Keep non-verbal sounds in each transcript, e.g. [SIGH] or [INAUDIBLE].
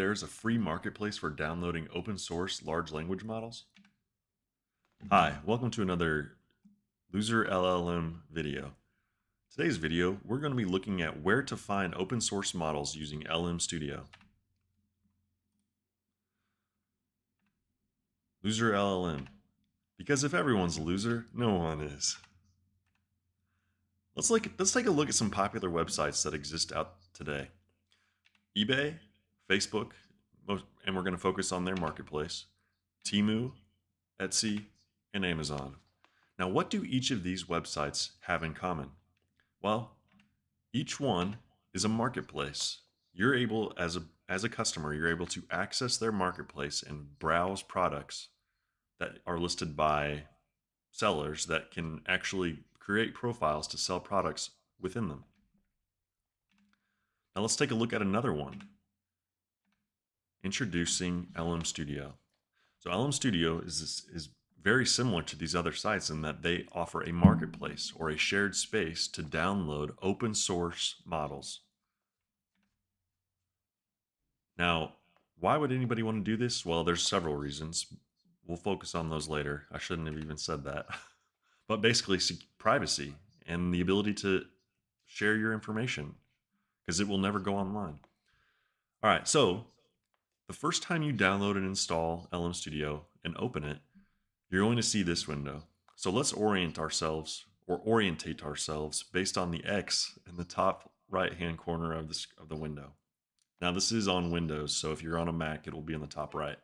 there's a free marketplace for downloading open source large language models? Mm-hmm. Hi, welcome to another Loser LLM video. Today's video, we're going to be looking at where to find open source models using LM Studio. Loser LLM. Because if everyone's a loser, no one is. Let's, look, let's take a look at some popular websites that exist out today. eBay, Facebook, and we're going to focus on their marketplace, Temu, Etsy, and Amazon. Now, what do each of these websites have in common? Well, each one is a marketplace. You're able, as a, as a customer, you're able to access their marketplace and browse products that are listed by sellers that can actually create profiles to sell products within them. Now let's take a look at another one. Introducing LM Studio. So LM Studio is, is very similar to these other sites in that they offer a marketplace or a shared space to download open source models. Now, why would anybody want to do this? Well, there's several reasons. We'll focus on those later. I shouldn't have even said that. [LAUGHS] but basically, privacy and the ability to share your information because it will never go online. All right, so the first time you download and install LM Studio and open it, you're going to see this window. So let's orient ourselves or orientate ourselves based on the X in the top right hand corner of, this, of the window. Now this is on Windows, so if you're on a Mac, it will be in the top right.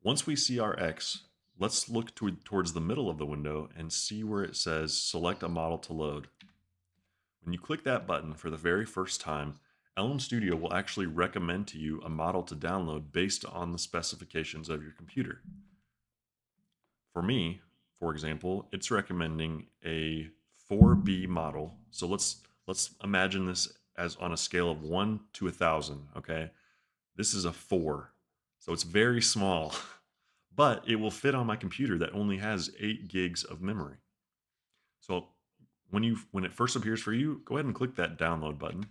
Once we see our X, let's look to, towards the middle of the window and see where it says select a model to load. When you click that button for the very first time, LM Studio will actually recommend to you a model to download based on the specifications of your computer. For me, for example, it's recommending a 4B model. So let's let's imagine this as on a scale of 1 to a 1000, okay? This is a 4. So it's very small, [LAUGHS] but it will fit on my computer that only has 8 gigs of memory. So when you when it first appears for you, go ahead and click that download button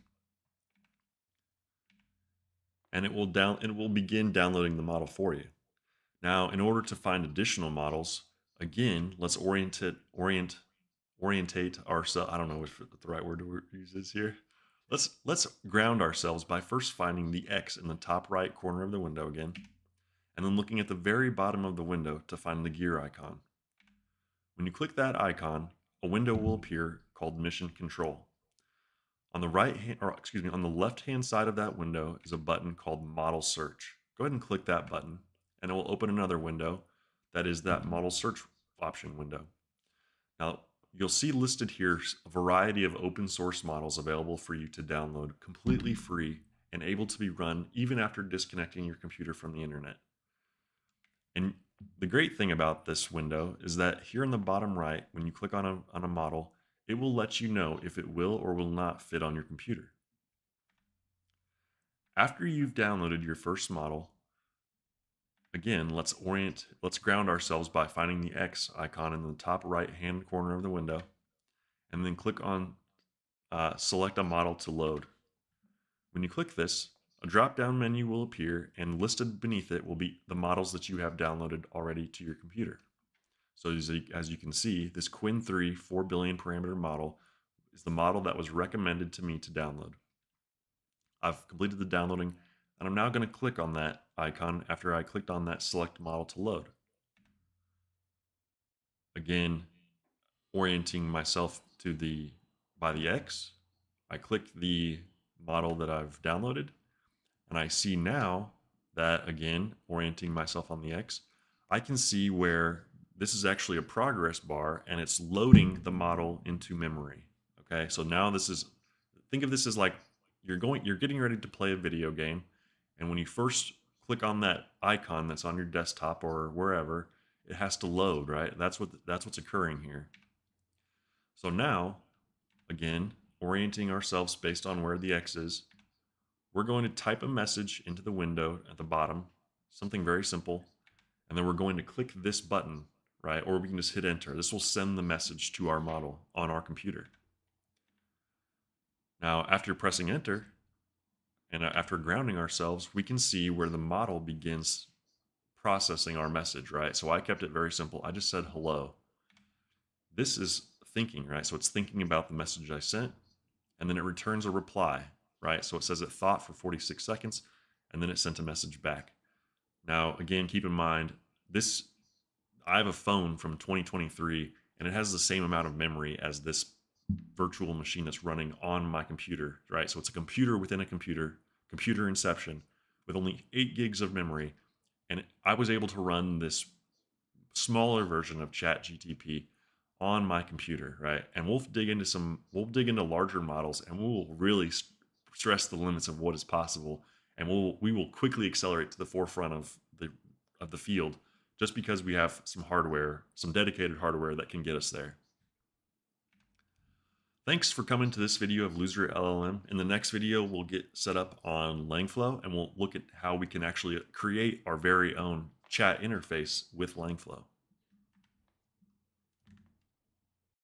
and it will down it will begin downloading the model for you. Now, in order to find additional models, again, let's orient it, orient orientate ourselves. I don't know what the right word to use is here. Let's let's ground ourselves by first finding the X in the top right corner of the window again, and then looking at the very bottom of the window to find the gear icon. When you click that icon, a window will appear called Mission Control. On the right hand, or excuse me, on the left hand side of that window is a button called Model Search. Go ahead and click that button, and it will open another window that is that Model Search option window. Now, you'll see listed here a variety of open source models available for you to download completely free and able to be run even after disconnecting your computer from the internet. And the great thing about this window is that here in the bottom right, when you click on a, on a model, it will let you know if it will or will not fit on your computer. After you've downloaded your first model, again, let's orient, let's ground ourselves by finding the X icon in the top right hand corner of the window, and then click on uh, select a model to load. When you click this, a drop down menu will appear and listed beneath it will be the models that you have downloaded already to your computer. So as you, as you can see, this Qwen 3 4 billion parameter model is the model that was recommended to me to download. I've completed the downloading and I'm now going to click on that icon after I clicked on that select model to load. Again, orienting myself to the by the X, I click the model that I've downloaded and I see now that again, orienting myself on the X, I can see where this is actually a progress bar and it's loading the model into memory. Okay, so now this is, think of this as like you're going, you're getting ready to play a video game. And when you first click on that icon that's on your desktop or wherever, it has to load, right? That's what, that's what's occurring here. So now, again, orienting ourselves based on where the X is, we're going to type a message into the window at the bottom, something very simple, and then we're going to click this button right? Or we can just hit enter. This will send the message to our model on our computer. Now, after pressing enter And uh, after grounding ourselves, we can see where the model begins processing our message, right? So I kept it very simple. I just said hello. This is thinking, right? So it's thinking about the message I sent, and then it returns a reply, right? So it says it thought for 46 seconds, and then it sent a message back. Now, again, keep in mind this. I have a phone from 2023, and it has the same amount of memory as this virtual machine that's running on my computer, right? So it's a computer within a computer, computer inception, with only eight gigs of memory, and I was able to run this smaller version of Chat GTP on my computer, right? And we'll dig into some, we'll dig into larger models, and we'll really stress the limits of what is possible, and we'll we will quickly accelerate to the forefront of the of the field, just because we have some hardware, some dedicated hardware that can get us there. Thanks for coming to this video of Loser LLM. In the next video, we'll get set up on Langflow and we'll look at how we can actually create our very own chat interface with Langflow.